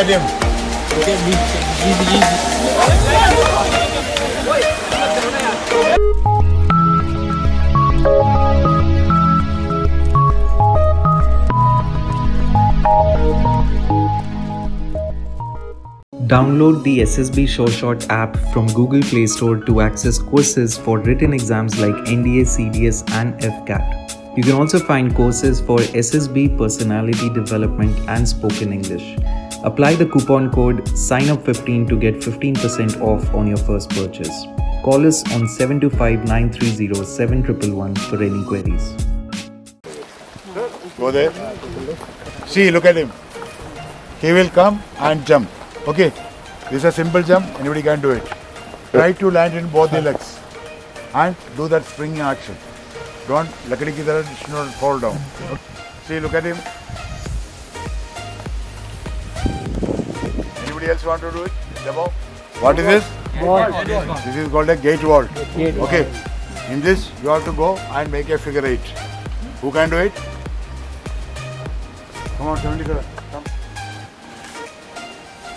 at him. Okay, easy, easy. Download the SSB SureShot app from Google Play Store to access courses for written exams like NDA, CDS, and AFCAT. You can also find courses for SSB personality development and spoken English. Apply the coupon code SIGNUP15 to get 15% off on your first purchase. Call us on 725 930 7111 for any queries. Go there. See, look at him. He will come and jump. Okay. This is a simple jump. Anybody can do it. Try to land in both the legs and do that springing action. Don't ki tarah should not fall down. See, look at him. Anybody else want to do it? Demo. What is this? This is called a gate wall. Gate wall. Okay. In this, you have to go and make a figure eight. Who can do it? Come on, Shamli Kara. Come.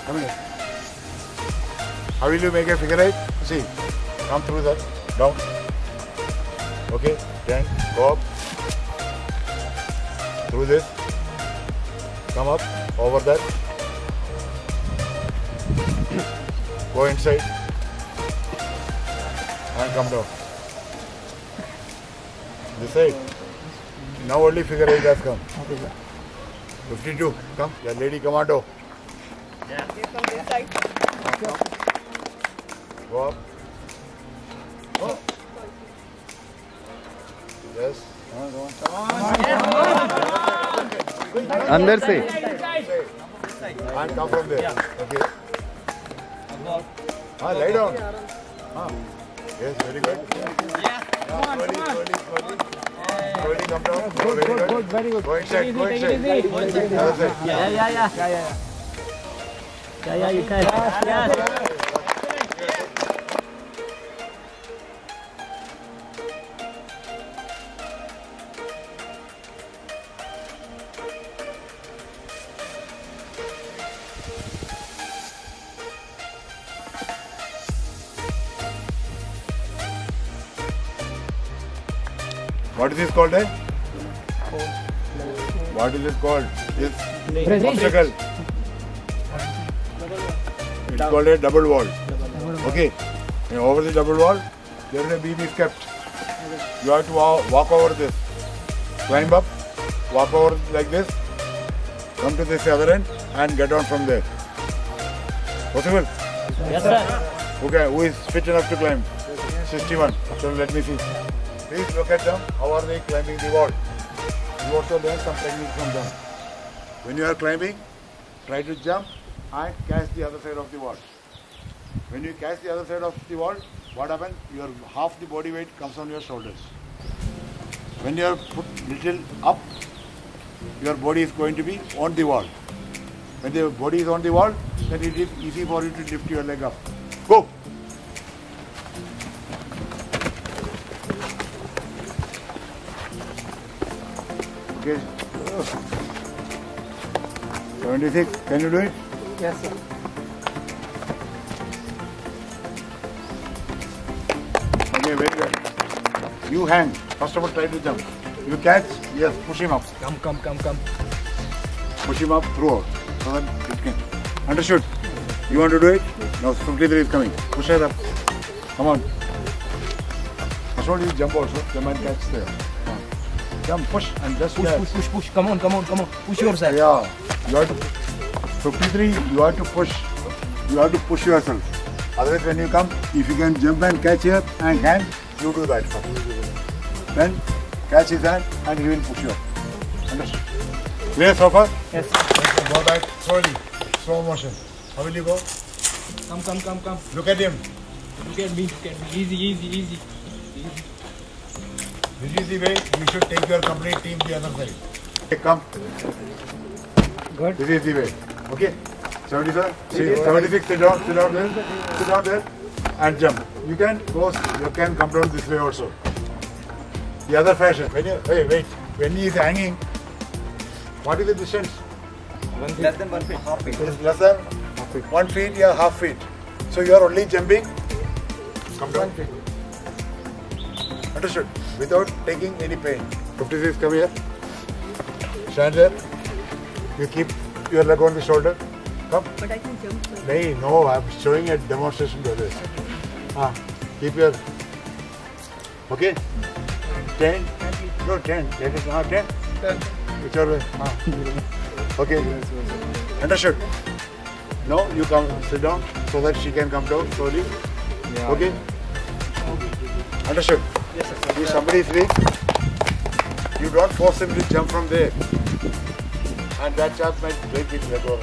Come here. How will you make a figure eight? See, come through that. Down. Okay, then go up. Through this. Come up. Over that. Go inside. And come down. This side. Now only figure eight has come. 52. Come. Yeah, lady commando. Go up. Go. Yes. Come अंदर से And come from there. Okay. Ah, lie down. Ah. Yes, very good. Yeah. Slowly, slowly, slowly. Slowly come down. Oh, very good. Very good. Go inside. Go inside. it easy. Other. Yeah, yeah, yeah. Yeah, yeah. Yeah, yeah, you can. Yes. What is this called? Eh? What is this called? This obstacle. It's called a double wall. Okay. And over the double wall, there is a beam is kept. You have to walk over this. Climb up, walk over like this, come to this other end and get on from there. Possible? Yes, sir. Okay, who is fit enough to climb? 61. So let me see. Please look at them. How are they climbing the wall? You also learn some techniques from them. When you are climbing, try to jump and catch the other side of the wall. When you catch the other side of the wall, what happens? Your half the body weight comes on your shoulders. When you are put little up, your body is going to be on the wall. When the body is on the wall, then it is easy for you to lift your leg up. Go. Okay. 76. Can you do it? Yes, sir. Okay, very good. You hang. First of all, try to jump. You catch. Yes, push him up. Come, come, come, come. Push him up throughout. So that it can. Understood? You want to do it? No, 53 is coming. Push it up. Come on. First of all, you jump also. Jump and catch there. Come. Jump, push, and just Push, catch. push, push, push. Come on, come on, come on. Push yourself. Yeah, you have to. 53, you have to push. You have to push yourself. Otherwise, when you come, if you can jump and catch here and hand, you do that first. Then catch his hand and he will push you up. Understood? Clear so far? Yes. Go back slowly, slow motion. How will you go? Come, come, come, come. Look at him. Look at me, look at me. Easy, easy, easy. This is the way you should take your complete team the other side. Okay, come. Good. This is the way. Okay? 77, see, 76, sit down, sit down there, sit down there and jump. You can go, you can come down this way also. The other fashion, when you, hey, wait, when he is hanging, what is the distance? Less than one feet. Half feet. It is less than half feet. one feet, yeah, half feet. So you are only jumping. Come down. Understood? Without taking any pain. 56, come here. Stand there. You keep your leg on the shoulder. Come. But I can jump. sir. Nahi, no, I'm showing a demonstration to others. Ah, keep your. Okay? 10. No, 10. 10 is ah, 10. 10. Whichever. Ah. Okay. Understood? No, you come sit down so that she can come down slowly. Okay? Understood? Yes, sir. If somebody is weak, you don't force him to jump from there. And that chance might break his leg or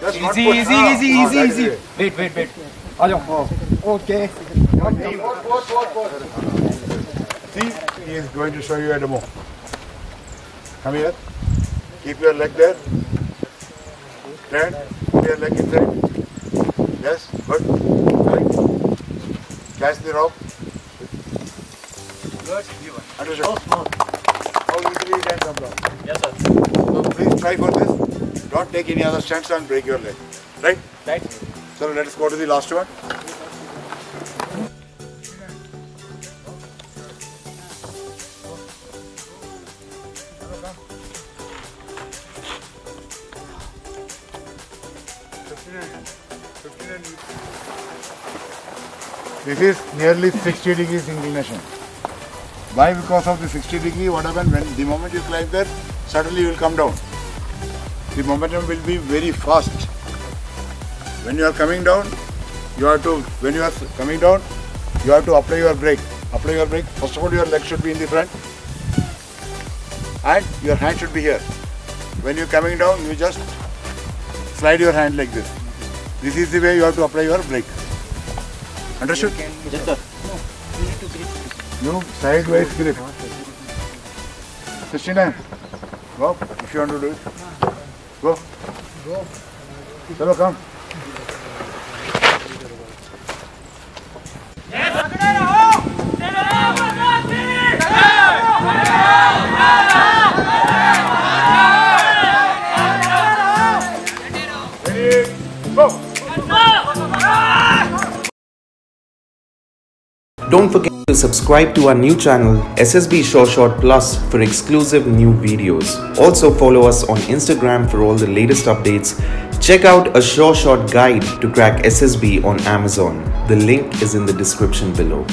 Just not Easy, push. easy, Ah, easy, ah, easy, that is easy. it. Wait, wait, wait. आ जाओ. Okay. Pause, pause, pause, pause. See, he is going to show you a demo. Come here. Keep your leg there. Turn. Put your leg inside. Yes, good. Right. Catch the rope. Understood? How easily you can come down. Yes, sir. So please try for this. Don't take any other stance and break your leg. Right? Right. So let us go to the last one. This is nearly 60 degrees inclination. Why? Because of the 60 degree, what happens when the moment you climb there, suddenly you will come down. The momentum will be very fast. When you are coming down, you have to, when you are coming down, you have to apply your brake. Apply your brake. First of all, your leg should be in the front and your hand should be here. When you're coming down, you just slide your hand like this. This is the way you have to apply your brake. Understood? Yes, sir. No, sideways grip. 69. Go, if you want to do it. Go. Go. Chalo, come. Don't forget to subscribe to our new channel SSB Sure Shot Plus for exclusive new videos. Also follow us on Instagram for all the latest updates. Check out a Sure Shot guide to crack SSB on Amazon. The link is in the description below.